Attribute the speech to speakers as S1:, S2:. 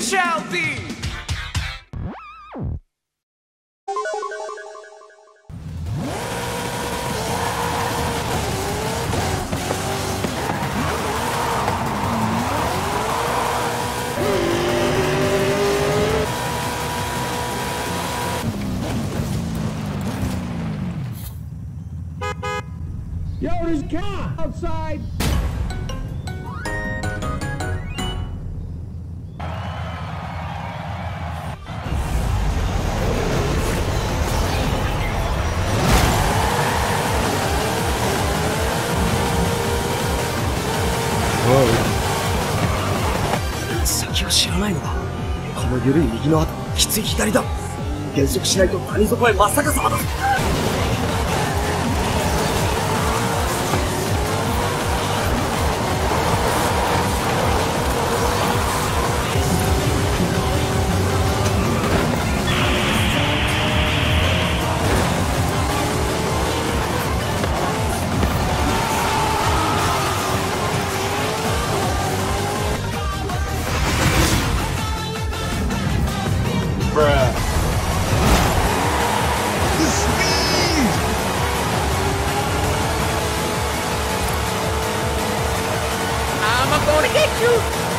S1: shall be!
S2: Yo, there's a car outside.
S3: 先を知らないのか？この緩い右の後きつい左だ。減速しないと谷底へ真っ逆さまだ。
S1: I'm gonna get you!